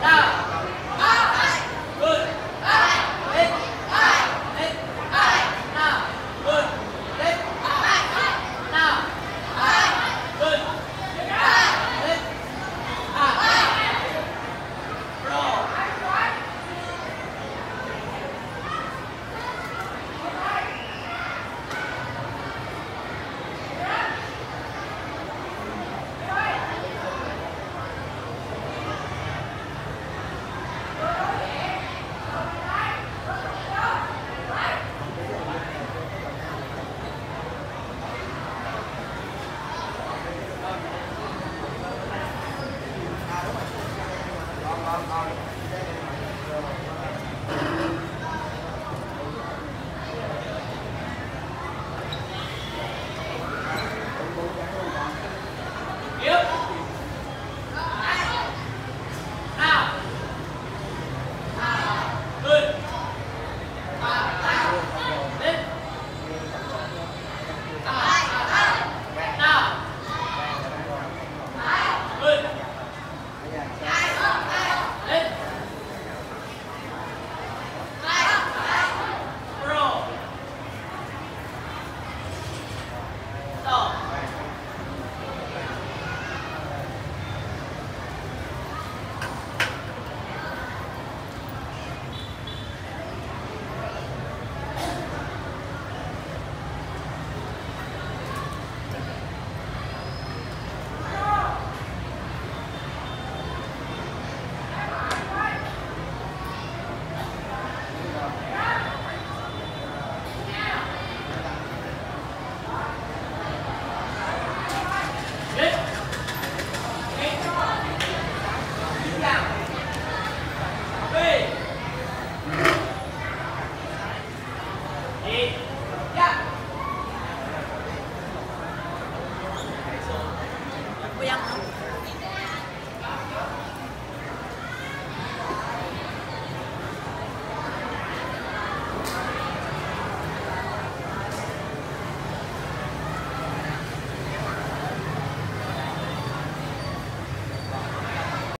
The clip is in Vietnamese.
到。Thank you. 어. 不要。